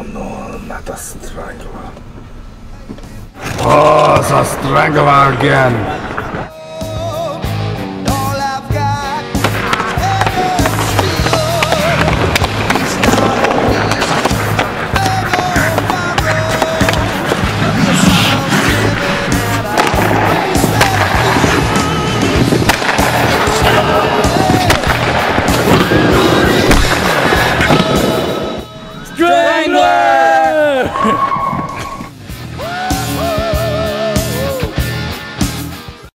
gondol, mert a Strangler Oh, a strangle again! 哼